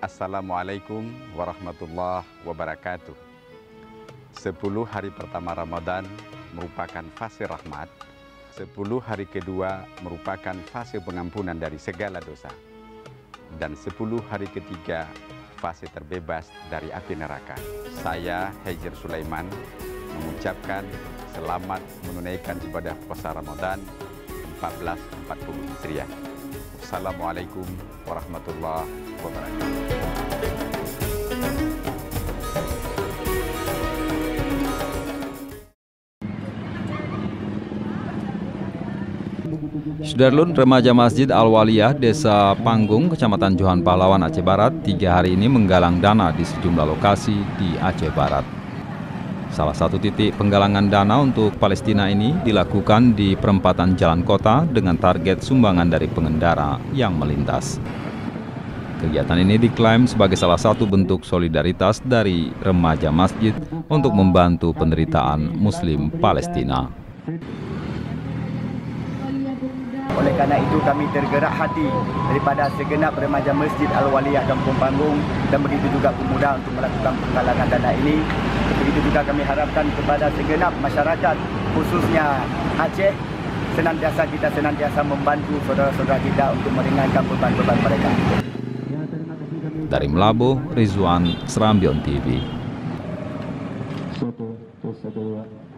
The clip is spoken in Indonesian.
Assalamualaikum warahmatullahi wabarakatuh. Sepuluh hari pertama Ramadan merupakan fase rahmat. Sepuluh hari kedua merupakan fase pengampunan dari segala dosa. Dan sepuluh hari ketiga fase terbebas dari api neraka. Saya Hejir Sulaiman mengucapkan selamat menunaikan ibadah puasa Ramadan 1440 Hijriah. Assalamualaikum warahmatullahi wabarakatuh. Sudarlun remaja Masjid Al-Waliyah Desa Panggung, Kecamatan Johan Pahlawan, Aceh Barat, tiga hari ini menggalang dana di sejumlah lokasi di Aceh Barat. Salah satu titik penggalangan dana untuk Palestina ini dilakukan di perempatan jalan kota dengan target sumbangan dari pengendara yang melintas. Kegiatan ini diklaim sebagai salah satu bentuk solidaritas dari remaja masjid untuk membantu penderitaan Muslim Palestina. Oleh karena itu kami tergerak hati daripada segenap remaja Masjid Al-Waliyah Kampung Panggung dan begitu juga pemuda untuk melakukan penggalangan dana ini. Begitu juga kami harapkan kepada segenap masyarakat khususnya Aceh senantiasa kita senantiasa membantu saudara-saudara kita untuk meringankan beban-beban mereka. Dari Melabo, Rizwan, Serambion TV. Satu, terus satu, dua.